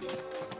Bye.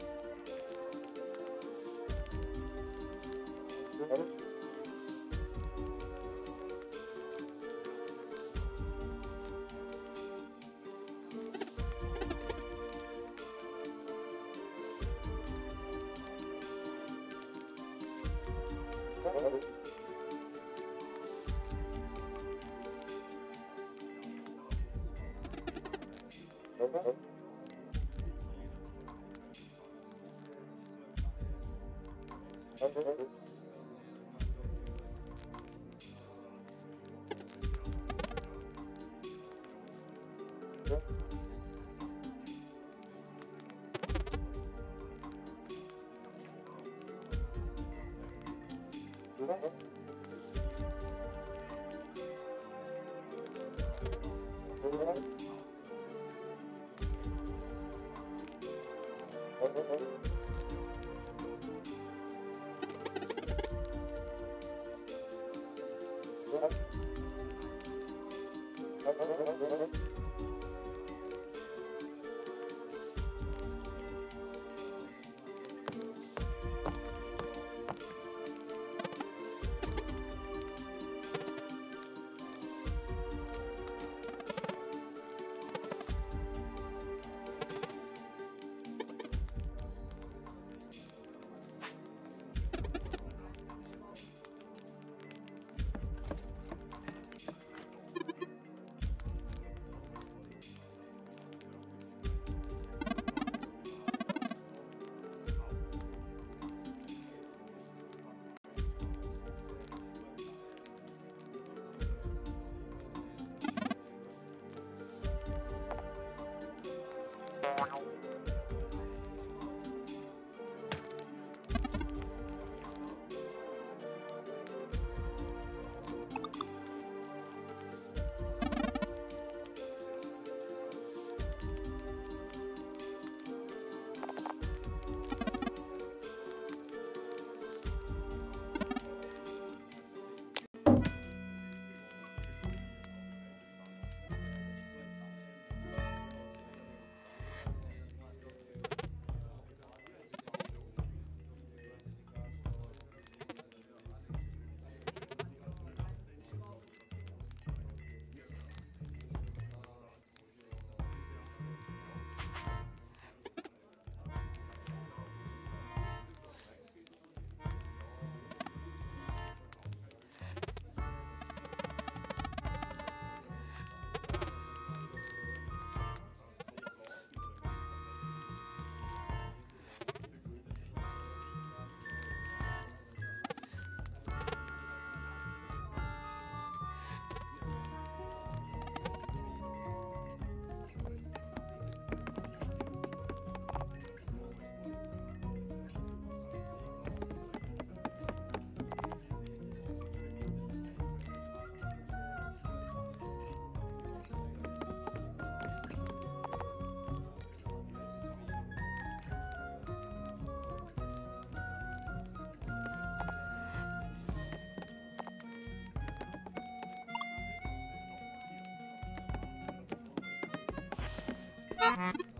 Mm-hmm. Mm-hmm.